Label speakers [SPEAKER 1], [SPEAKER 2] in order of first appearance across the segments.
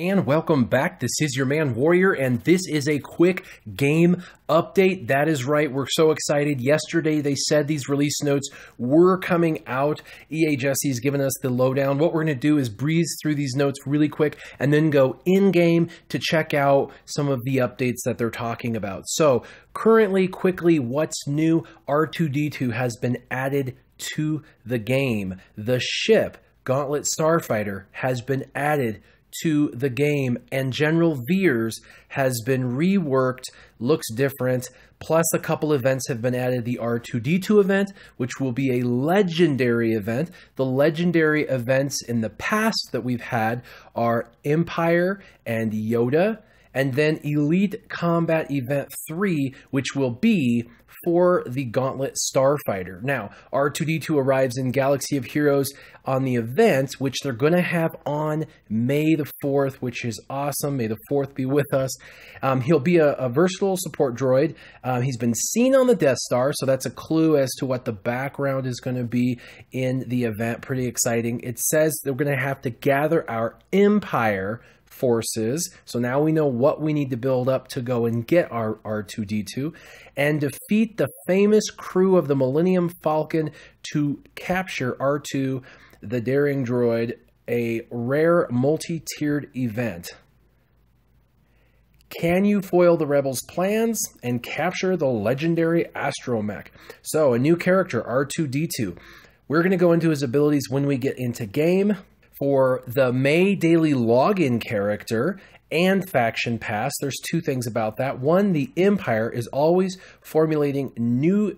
[SPEAKER 1] and welcome back. This is your man Warrior, and this is a quick game update. That is right, we're so excited. Yesterday they said these release notes were coming out. EA Jesse's given us the lowdown. What we're going to do is breeze through these notes really quick and then go in game to check out some of the updates that they're talking about. So, currently, quickly, what's new? R2D2 has been added to the game. The ship Gauntlet Starfighter has been added to the game, and General Veers has been reworked, looks different. Plus, a couple events have been added the R2D2 event, which will be a legendary event. The legendary events in the past that we've had are Empire and Yoda, and then Elite Combat Event 3, which will be for the Gauntlet Starfighter. Now, R2D2 arrives in Galaxy of Heroes on the event, which they're going to have on May the 4th, which is awesome. May the 4th be with us. Um, he'll be a, a, versatile support droid. Um, he's been seen on the Death Star, so that's a clue as to what the background is going to be in the event. Pretty exciting. It says they're going to have to gather our Empire forces. So now we know what we need to build up to go and get our R2D2 and defeat the famous crew of the Millennium Falcon to capture R2, the daring droid, a rare multi tiered event. Can you foil the rebels' plans and capture the legendary astromech? So, a new character, R2D2. We're going to go into his abilities when we get into game for the May daily login character and faction pass. There's two things about that. One, the Empire is always formulating new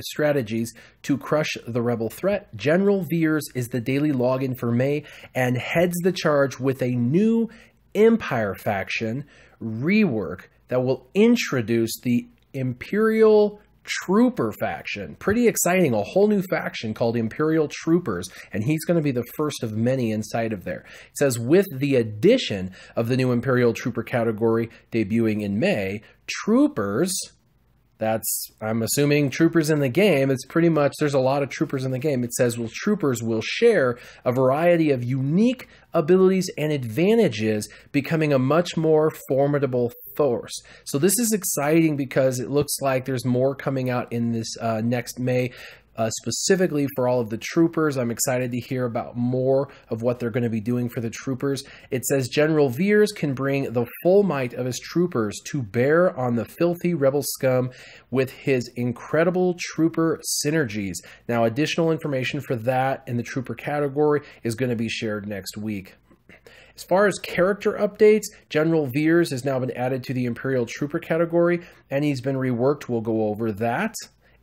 [SPEAKER 1] strategies to crush the rebel threat. General Veers is the daily login for May and heads the charge with a new Empire faction rework that will introduce the Imperial Trooper faction. Pretty exciting, a whole new faction called Imperial Troopers, and he's going to be the first of many inside of there. It says, with the addition of the new Imperial Trooper category debuting in May, Troopers that's i'm assuming troopers in the game. It's pretty much there's a lot of troopers in the game. It says well troopers will share a variety of unique abilities and advantages becoming a much more formidable force. So this is exciting because it looks like there's more coming out in this uh, next may uh, specifically for all of the troopers. I'm excited to hear about more of what they're going to be doing for the troopers. It says General Veers can bring the full might of his troopers to bear on the filthy rebel scum with his incredible trooper synergies. Now, additional information for that in the trooper category is going to be shared next week. As far as character updates, General Veers has now been added to the Imperial Trooper category and he's been reworked. We'll go over that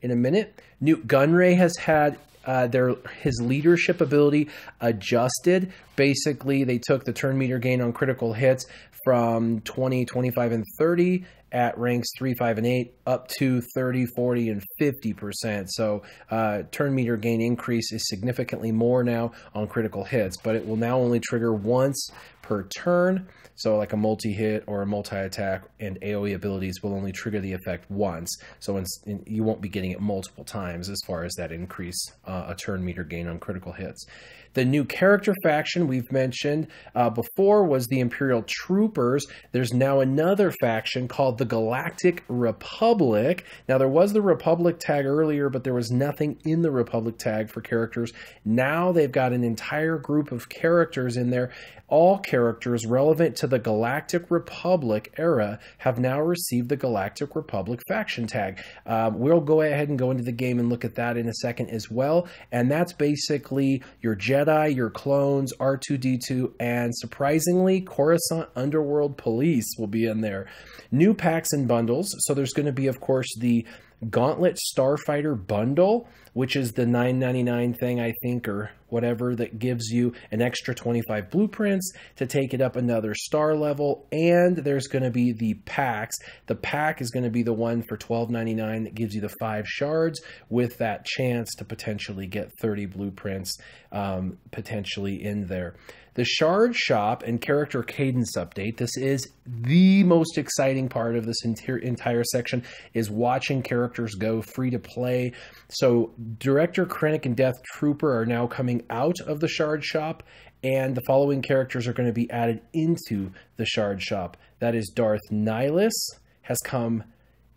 [SPEAKER 1] in a minute. Nute Gunray has had uh, their his leadership ability adjusted. Basically, they took the turn meter gain on critical hits from 20, 25, and 30 at ranks 3, 5, and 8 up to 30, 40, and 50%. So uh, turn meter gain increase is significantly more now on critical hits, but it will now only trigger once per turn. So like a multi-hit or a multi-attack and AoE abilities will only trigger the effect once. So in, in, you won't be getting it multiple times as far as that increase uh, a turn meter gain on critical hits. The new character faction we've mentioned uh, before was the Imperial Troopers. There's now another faction called the Galactic Republic. Now there was the Republic tag earlier, but there was nothing in the Republic tag for characters. Now they've got an entire group of characters in there. All characters relevant to the Galactic Republic era have now received the Galactic Republic faction tag. Um, we'll go ahead and go into the game and look at that in a second as well. And that's basically your Jedi, your clones, R2D2, and surprisingly, Coruscant Underworld Police will be in there. New packs and bundles. So there's going to be, of course, the Gauntlet Starfighter bundle, which is the 9.99 thing I think or whatever that gives you an extra 25 blueprints to take it up another star level and there's going to be the packs. The pack is going to be the one for 12.99 that gives you the 5 shards with that chance to potentially get 30 blueprints um, potentially in there. The Shard Shop and Character Cadence update. This is the most exciting part of this entire section is watching characters go free to play. So Director Krennic and Death Trooper are now coming out of the Shard Shop and the following characters are going to be added into the Shard Shop. That is Darth Nihilus has come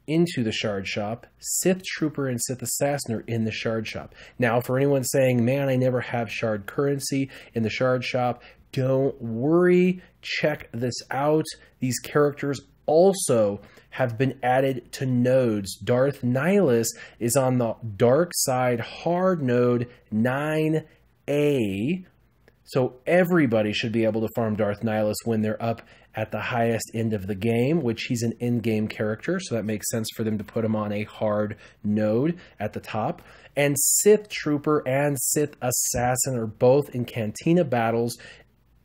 [SPEAKER 1] into the Shard Shop. Sith Trooper and Sith Assassin are in the Shard Shop. Now, for anyone saying, man, I never have Shard currency in the Shard Shop, don't worry. Check this out. These characters also have been added to nodes. Darth Nihilus is on the dark side hard node 9A. So everybody should be able to farm Darth Nihilus when they're up at the highest end of the game, which he's an in-game character, so that makes sense for them to put him on a hard node at the top. And Sith Trooper and Sith Assassin are both in Cantina battles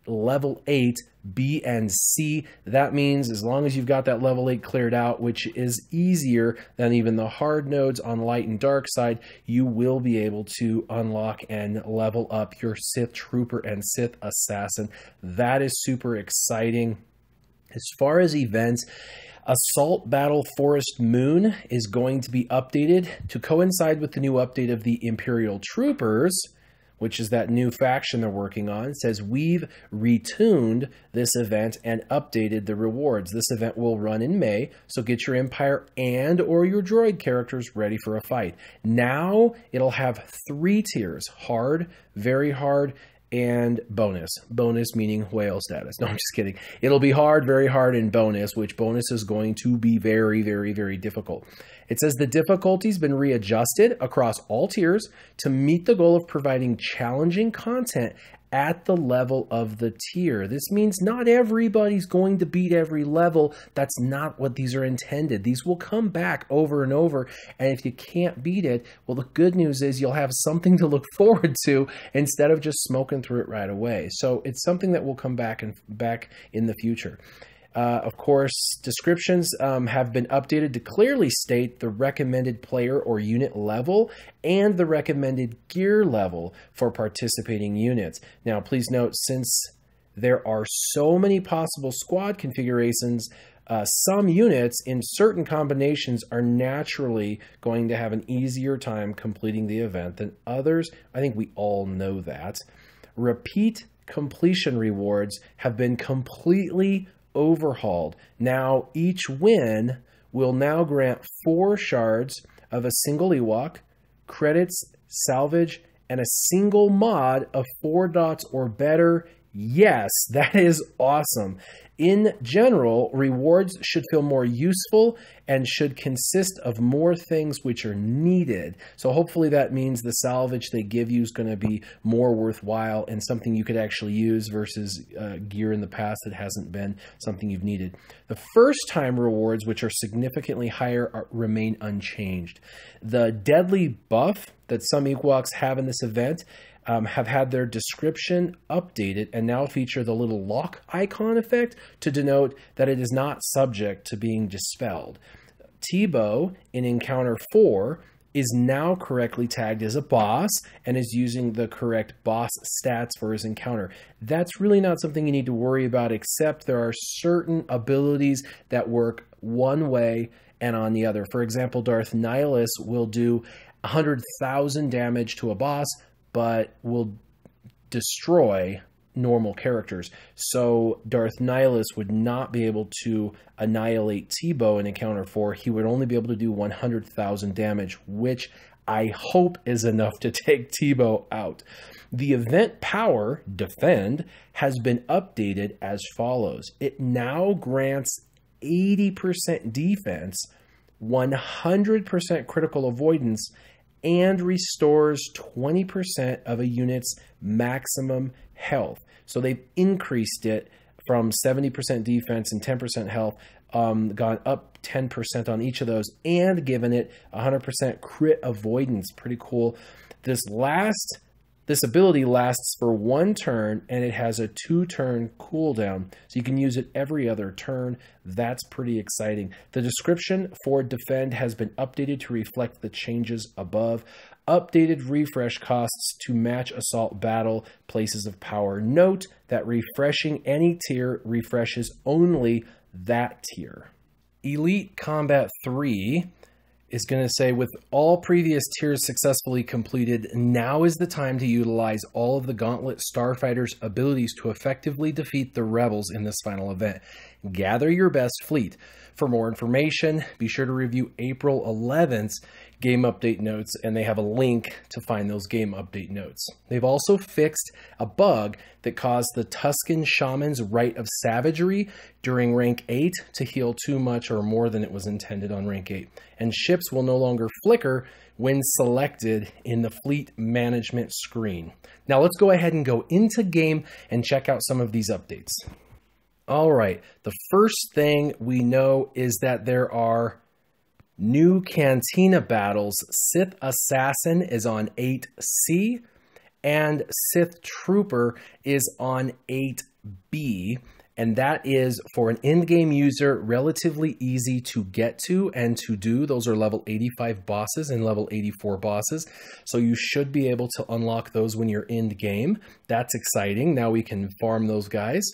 [SPEAKER 1] level 8 B and C. That means as long as you've got that level 8 cleared out, which is easier than even the hard nodes on light and dark side, you will be able to unlock and level up your Sith Trooper and Sith Assassin. That is super exciting. As far as events, Assault Battle Forest Moon is going to be updated to coincide with the new update of the Imperial Troopers, which is that new faction they're working on. Says we've retuned this event and updated the rewards. This event will run in May, so get your Empire and or your droid characters ready for a fight. Now it'll have three tiers, hard, very hard, and bonus. Bonus meaning whale status. No, I'm just kidding. It'll be hard, very hard, and bonus, which bonus is going to be very, very, very difficult. It says the difficulty's been readjusted across all tiers to meet the goal of providing challenging content at the level of the tier. This means not everybody's going to beat every level. That's not what these are intended. These will come back over and over. And if you can't beat it, well, the good news is you'll have something to look forward to instead of just smoking through it right away. So it's something that will come back and back in the future. Uh, of course, descriptions um, have been updated to clearly state the recommended player or unit level and the recommended gear level for participating units. Now, please note, since there are so many possible squad configurations, uh, some units in certain combinations are naturally going to have an easier time completing the event than others. I think we all know that. Repeat completion rewards have been completely overhauled. Now, each win will now grant four shards of a single Ewok, credits, salvage, and a single mod of four dots or better Yes, that is awesome. In general, rewards should feel more useful and should consist of more things which are needed. So hopefully that means the salvage they give you is going to be more worthwhile and something you could actually use versus uh, gear in the past that hasn't been something you've needed. The first time rewards, which are significantly higher, are, remain unchanged. The deadly buff that some Ewoks have in this event um, have had their description updated and now feature the little lock icon effect to denote that it is not subject to being dispelled. Teebo in Encounter 4 is now correctly tagged as a boss and is using the correct boss stats for his encounter. That's really not something you need to worry about, except there are certain abilities that work one way and on the other. For example, Darth Nihilus will do 100,000 damage to a boss, but will destroy normal characters. So Darth Nihilus would not be able to annihilate Teebo in Encounter 4. He would only be able to do 100,000 damage, which I hope is enough to take Teebo out. The event power, Defend, has been updated as follows. It now grants 80% defense, 100% critical avoidance, and restores 20% of a unit's maximum health. So they've increased it from 70% defense and 10% health, um, gone up 10% on each of those, and given it 100% crit avoidance. Pretty cool. This last this ability lasts for one turn and it has a two turn cooldown. So you can use it every other turn. That's pretty exciting. The description for Defend has been updated to reflect the changes above. updated refresh costs to match assault battle places of power. Note that refreshing any tier refreshes only that tier. Elite Combat 3 is going to say with all previous tiers successfully completed, now is the time to utilize all of the Gauntlet Starfighter's abilities to effectively defeat the rebels in this final event. Gather your best fleet. For more information, be sure to review April 11th's game update notes, and they have a link to find those game update notes. They've also fixed a bug that caused the Tusken Shaman's Rite of Savagery during rank 8 to heal too much or more than it was intended on rank 8. And ships will no longer flicker when selected in the fleet management screen. Now let's go ahead and go into game and check out some of these updates. All right, the first thing we know is that there are new Cantina battles. Sith Assassin is on 8C, and Sith Trooper is on 8B. And that is for an in game user relatively easy to get to and to do. Those are level 85 bosses and level 84 bosses. So you should be able to unlock those when you're in game. That's exciting. Now we can farm those guys.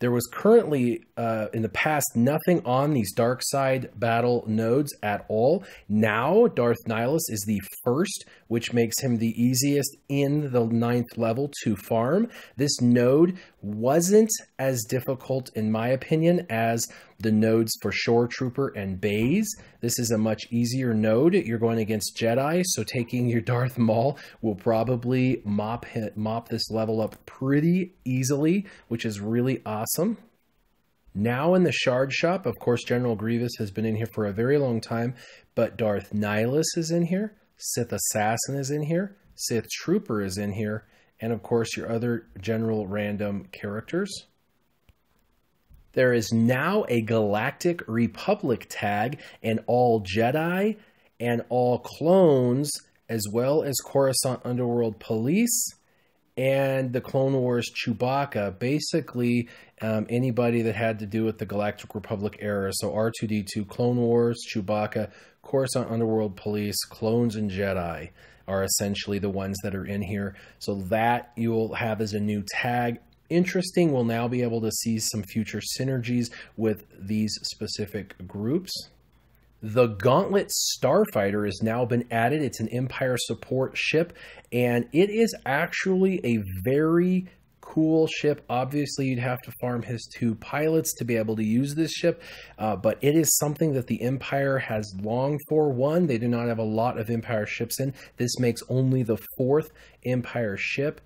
[SPEAKER 1] There was currently, uh, in the past, nothing on these dark side battle nodes at all. Now, Darth Nihilus is the first, which makes him the easiest in the ninth level to farm. This node wasn't as difficult, in my opinion, as the nodes for Shore Trooper and Baze. This is a much easier node. You're going against Jedi, so taking your Darth Maul will probably mop mop this level up pretty easily, which is really awesome. Now in the Shard Shop, of course, General Grievous has been in here for a very long time, but Darth Nihilus is in here, Sith Assassin is in here, Sith Trooper is in here, and of course your other general random characters. There is now a Galactic Republic tag, and all Jedi and all clones, as well as Coruscant Underworld Police and the Clone Wars Chewbacca. Basically, um, anybody that had to do with the Galactic Republic era. So R2D2, Clone Wars, Chewbacca, Coruscant Underworld Police, Clones, and Jedi are essentially the ones that are in here. So that you will have as a new tag interesting. We'll now be able to see some future synergies with these specific groups. The Gauntlet Starfighter has now been added. It's an Empire support ship, and it is actually a very cool ship. Obviously, you'd have to farm his two pilots to be able to use this ship, uh, but it is something that the Empire has longed for. One, they do not have a lot of Empire ships in. This makes only the fourth Empire ship.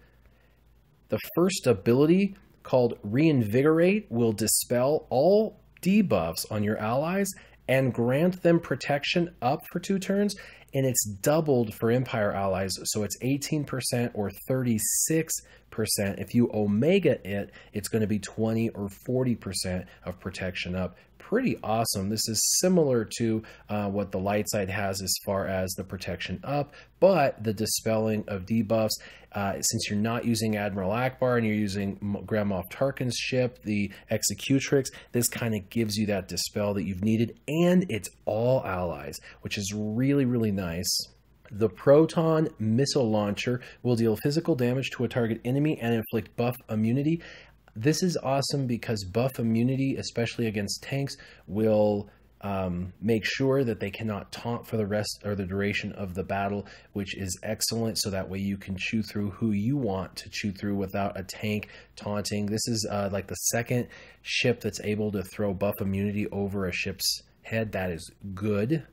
[SPEAKER 1] The first ability, called Reinvigorate, will dispel all debuffs on your allies and grant them protection up for two turns. And it's doubled for Empire allies, so it's 18% or 36%. If you Omega it, it's going to be 20 or 40% of protection up pretty awesome. This is similar to uh, what the light side has as far as the protection up, but the dispelling of debuffs. Uh, since you're not using Admiral Ackbar and you're using Grand Moff Tarkin's ship, the Executrix, this kind of gives you that dispel that you've needed, and it's all allies, which is really, really nice. The Proton Missile Launcher will deal physical damage to a target enemy and inflict buff immunity. This is awesome because buff immunity, especially against tanks, will um, make sure that they cannot taunt for the rest or the duration of the battle, which is excellent. So that way you can chew through who you want to chew through without a tank taunting. This is uh, like the second ship that's able to throw buff immunity over a ship's head. That is good.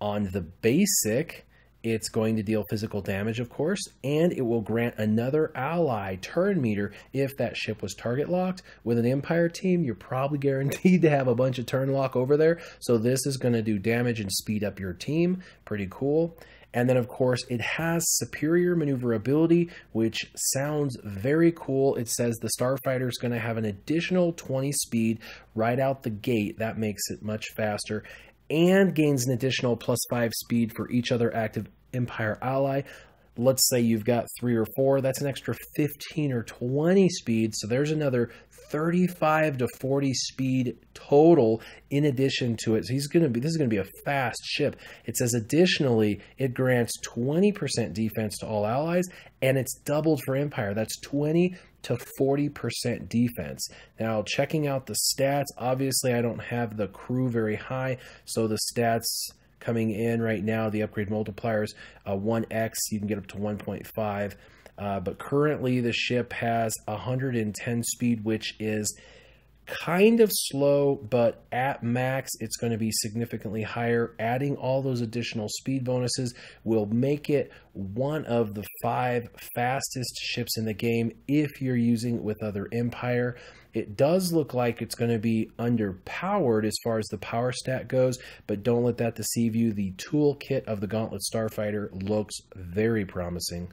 [SPEAKER 1] On the basic, it's going to deal physical damage, of course, and it will grant another ally turn meter if that ship was target locked. With an Empire team, you're probably guaranteed to have a bunch of turn lock over there. So this is going to do damage and speed up your team. Pretty cool. And then, of course, it has superior maneuverability, which sounds very cool. It says the Starfighter is going to have an additional 20 speed right out the gate. That makes it much faster and gains an additional plus five speed for each other active Empire ally. Let's say you've got three or four, that's an extra 15 or 20 speed. So there's another 35 to 40 speed total in addition to it. So he's going to be this is going to be a fast ship. It says additionally it grants 20% defense to all allies and it's doubled for Empire. That's 20 to 40% defense. Now, checking out the stats, obviously I don't have the crew very high, so the stats coming in right now, the upgrade multipliers, uh, 1x, you can get up to 1.5. Uh, but currently, the ship has 110 speed, which is kind of slow, but at max, it's going to be significantly higher. Adding all those additional speed bonuses will make it one of the five fastest ships in the game if you're using it with other Empire. It does look like it's going to be underpowered as far as the power stat goes, but don't let that deceive you. The toolkit of the Gauntlet Starfighter looks very promising.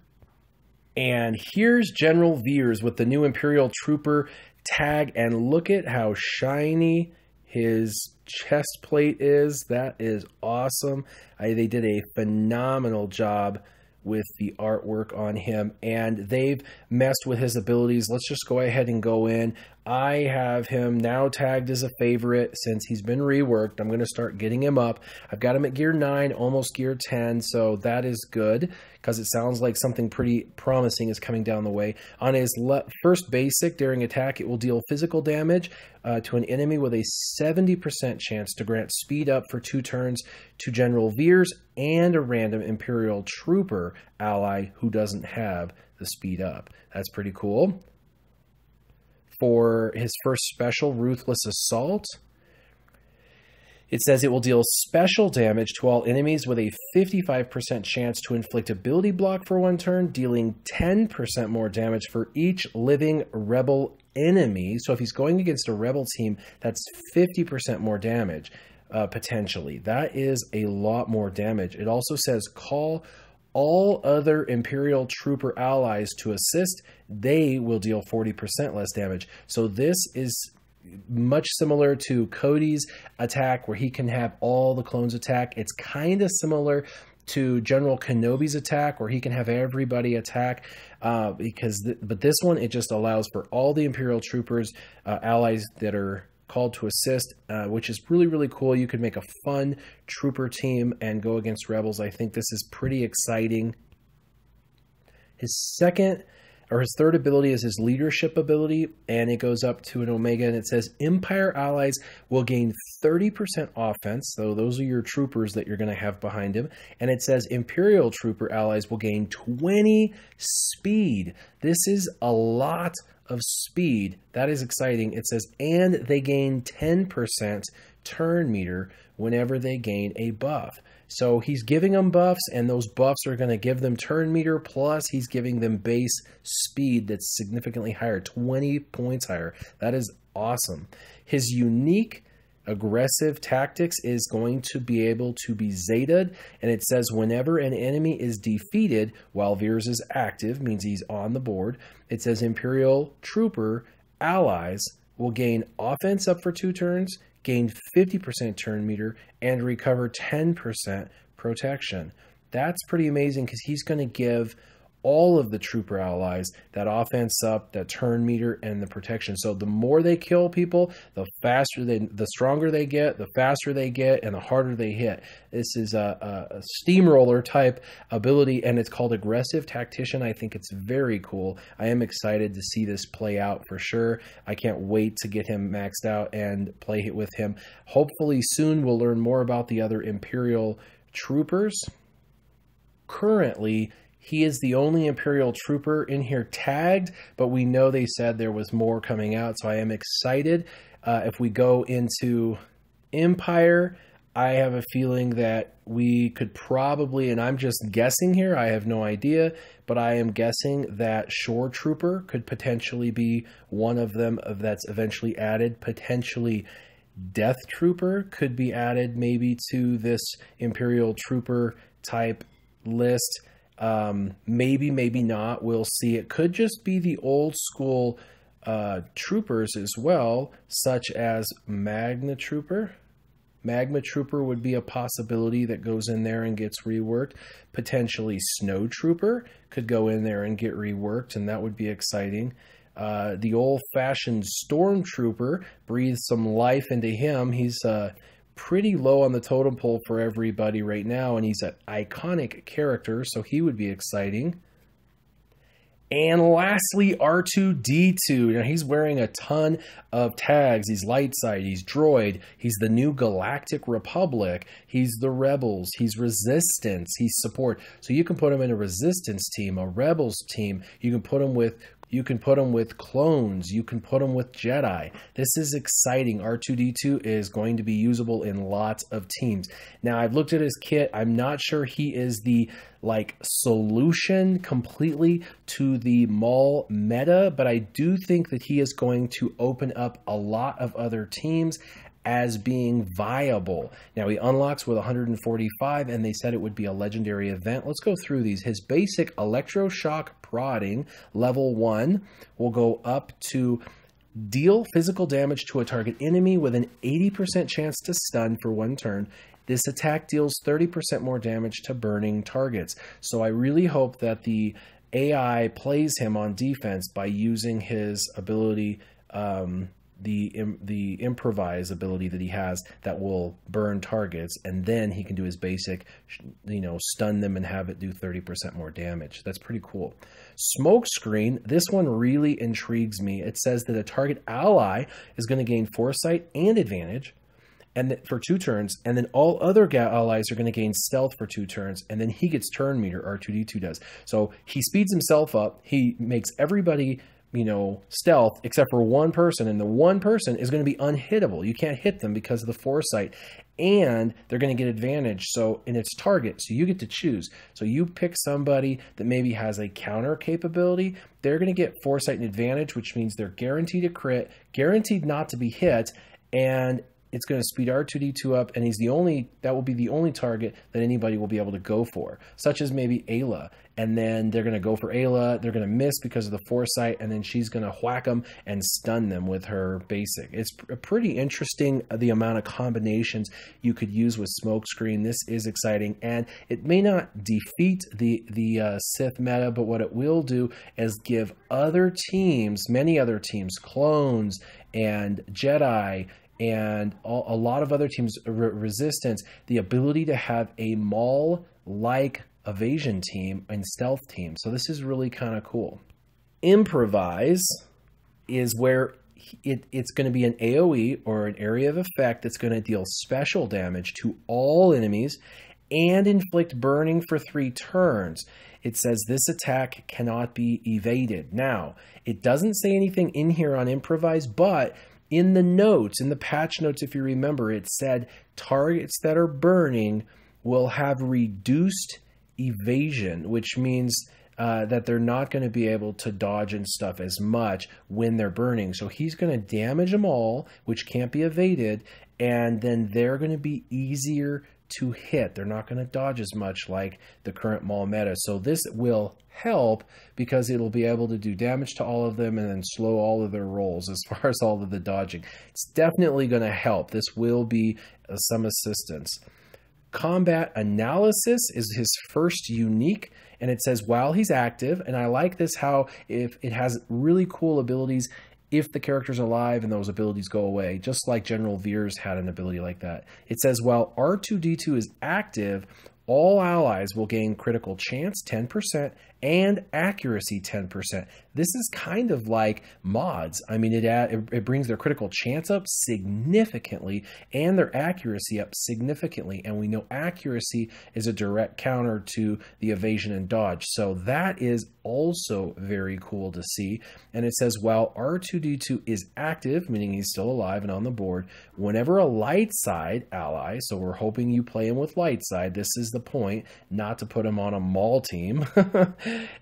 [SPEAKER 1] And here's General Veers with the new Imperial Trooper tag, and look at how shiny his chest plate is. That is awesome. I, they did a phenomenal job with the artwork on him, and they've messed with his abilities. Let's just go ahead and go in. I have him now tagged as a favorite since he's been reworked. I'm going to start getting him up. I've got him at gear 9, almost gear 10, so that is good because it sounds like something pretty promising is coming down the way. On his first basic, during attack, it will deal physical damage uh, to an enemy with a 70% chance to grant speed up for two turns to General Veers and a random Imperial Trooper ally who doesn't have the speed up. That's pretty cool for his first special, Ruthless Assault. It says it will deal special damage to all enemies with a 55% chance to inflict ability block for one turn, dealing 10% more damage for each living rebel enemy. So if he's going against a rebel team, that's 50% more damage uh, potentially. That is a lot more damage. It also says call all other Imperial Trooper allies to assist, they will deal 40% less damage. So this is much similar to Cody's attack, where he can have all the clones attack. It's kind of similar to General Kenobi's attack, where he can have everybody attack. Uh, because, th- but this one it just allows for all the Imperial troopers, uh, allies that are called to assist, uh, which is really, really cool. You could make a fun trooper team and go against rebels. I think this is pretty exciting. His second or his third ability is his leadership ability, and it goes up to an Omega, and it says Empire allies will gain 30% offense, so those are your troopers that you're going to have behind him. And it says Imperial trooper allies will gain 20 speed. This is a lot of speed. That is exciting. It says, and they gain 10% turn meter whenever they gain a buff. So he's giving them buffs, and those buffs are going to give them turn meter, plus he's giving them base speed that's significantly higher, 20 points higher. That is awesome. His unique aggressive tactics is going to be able to be zetaed and it says whenever an enemy is defeated while Veers is active means he's on the board it says imperial trooper allies will gain offense up for two turns gain 50% turn meter and recover 10% protection. That's pretty amazing because he's going to give all of the trooper allies that offense up, that turn meter, and the protection. So the more they kill people, the faster they, the stronger they get, the faster they get, and the harder they hit. This is a, a, steamroller type ability, and it's called aggressive tactician. I think it's very cool. I am excited to see this play out for sure. I can't wait to get him maxed out and play it with him. Hopefully soon we'll learn more about the other Imperial troopers. Currently, he is the only Imperial trooper in here tagged, but we know they said there was more coming out, so I am excited. Uh, if we go into Empire, I have a feeling that we could probably, and I'm just guessing here, I have no idea, but I am guessing that Shore Trooper could potentially be one of them that's eventually added. Potentially Death Trooper could be added maybe to this Imperial Trooper type list. Um, maybe, maybe not. We'll see. It could just be the old school uh, troopers as well, such as Magna Trooper. Magma Trooper would be a possibility that goes in there and gets reworked. Potentially Snow Trooper could go in there and get reworked, and that would be exciting. Uh, the old fashioned stormtrooper breathes some life into him. He's uh, pretty low on the totem pole for everybody right now, and he's an iconic character, so he would be exciting. And lastly, R2D2. Now he's wearing a ton of tags. He's light side, he's droid, he's the new Galactic Republic, he's the rebels, he's resistance, he's support. So you can put him in a resistance team, a rebels team. You can put him with you can put them with clones. You can put them with Jedi. This is exciting. R2D2 is going to be usable in lots of teams. Now, I've looked at his kit. I'm not sure he is the like solution completely to the Maul meta, but I do think that he is going to open up a lot of other teams as being viable. Now he unlocks with 145 and they said it would be a legendary event. Let's go through these. His basic electroshock prodding level 1 will go up to deal physical damage to a target enemy with an 80% chance to stun for one turn. This attack deals 30% more damage to burning targets. So I really hope that the AI plays him on defense by using his ability um, the the improvise ability that he has that will burn targets, and then he can do his basic, you know, stun them and have it do 30% more damage. That's pretty cool. Smoke screen. This one really intrigues me. It says that a target ally is going to gain foresight and advantage and for two turns, and then all other allies are going to gain stealth for two turns, and then he gets turn meter. R2D2 does. So he speeds himself up. He makes everybody you know, stealth except for one person, and the one person is going to be unhittable. You can't hit them because of the foresight, and they're going to get advantage. So, in its target, so you get to choose. So you pick somebody that maybe has a counter capability. They're going to get foresight and advantage, which means they're guaranteed a crit, guaranteed not to be hit, and it's going to speed R2D2 up, and he's the only that will be the only target that anybody will be able to go for, such as maybe Aayla. And then they're going to go for Aayla. They're going to miss because of the foresight, and then she's going to whack them and stun them with her basic. It's pretty interesting uh, the amount of combinations you could use with Smokescreen. This is exciting, and it may not defeat the the uh, Sith meta, but what it will do is give other teams, many other teams, clones and Jedi and a lot of other teams re- resistance the ability to have a Maul like evasion team and stealth team. So this is really kind of cool. Improvise is where it, it's going to be an aoe or an area of effect that's going to deal special damage to all enemies and inflict burning for three turns. It says this attack cannot be evaded. Now, it doesn't say anything in here on improvise, but in the notes, in the patch notes, if you remember, it said targets that are burning will have reduced evasion, which means uh, that they're not going to be able to dodge and stuff as much when they're burning. So he's going to damage them all, which can't be evaded, and then they're going to be easier to hit. They're not going to dodge as much like the current Maul meta. So this will help because it'll be able to do damage to all of them and then slow all of their rolls as far as all of the dodging. It's definitely going to help. This will be uh, some assistance. Combat analysis is his first unique and it says while he's active and I like this how if it has really cool abilities if the character's alive and those abilities go away, just like General Veers had an ability like that. It says while R2D2 is active, all allies will gain critical chance 10% and accuracy 10%. This is kind of like mods. I mean, it, it brings their critical chance up significantly and their accuracy up significantly. And we know accuracy is a direct counter to the evasion and dodge. So that is also very cool to see. And it says while R2D2 is active, meaning he's still alive and on the board, whenever a light side ally, so we're hoping you play him with light side, this is the point, not to put him on a Maul team.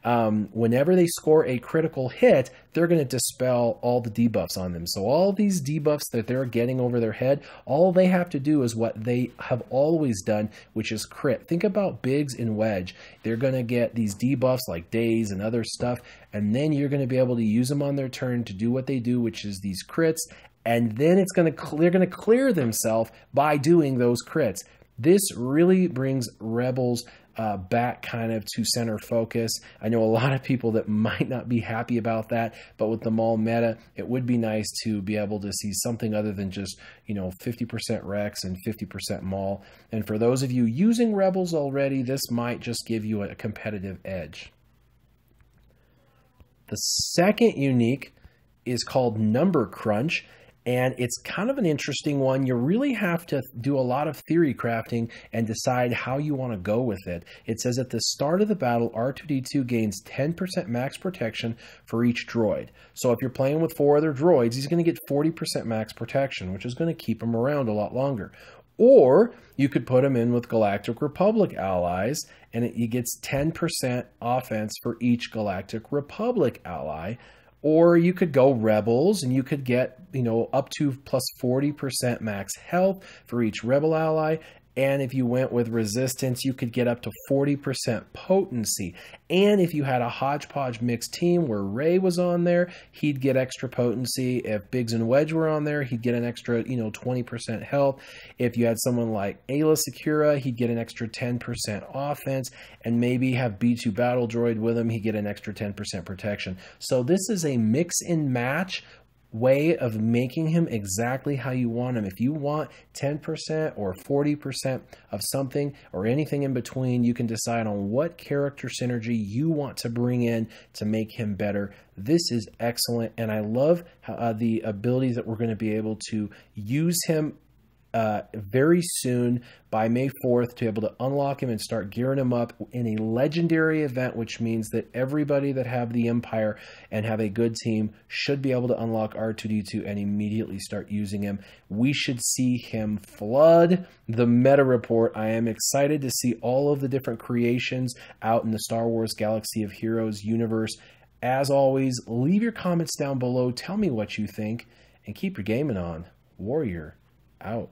[SPEAKER 1] um, whenever they score a critical hit, they're going to dispel all the debuffs on them. So all these debuffs that they're getting over their head, all they have to do is what they have always done, which is crit. Think about Biggs and Wedge. They're going to get these debuffs like Daze and other stuff, and then you're going to be able to use them on their turn to do what they do, which is these crits, and then it's going to they're going to clear themselves by doing those crits. This really brings Rebels uh, back kind of to center focus. I know a lot of people that might not be happy about that, but with the Maul meta, it would be nice to be able to see something other than just, you know, 50% Rex and 50% Maul. And for those of you using Rebels already, this might just give you a competitive edge. The second unique is called Number Crunch and it's kind of an interesting one. You really have to do a lot of theory crafting and decide how you want to go with it. It says at the start of the battle, R2D2 gains 10% max protection for each droid. So if you're playing with four other droids, he's going to get 40% max protection, which is going to keep him around a lot longer. Or you could put him in with Galactic Republic allies, and it, he gets 10% offense for each Galactic Republic ally or you could go rebels and you could get you know up to plus 40% max health for each rebel ally and if you went with resistance, you could get up to 40% potency. And if you had a hodgepodge mixed team where Rey was on there, he'd get extra potency. If Biggs and Wedge were on there, he'd get an extra, you know, 20% health. If you had someone like Aayla Secura, he'd get an extra 10% offense. And maybe have B2 Battle Droid with him, he'd get an extra 10% protection. So this is a mix and match way of making him exactly how you want him. If you want 10% or 40% of something or anything in between, you can decide on what character synergy you want to bring in to make him better. This is excellent, and I love how, uh, the abilities that we're going to be able to use him uh, very soon by May 4th to be able to unlock him and start gearing him up in a legendary event, which means that everybody that have the Empire and have a good team should be able to unlock R2D2 and immediately start using him. We should see him flood the meta report. I am excited to see all of the different creations out in the Star Wars Galaxy of Heroes universe. As always, leave your comments down below. Tell me what you think and keep your gaming on. Warrior out.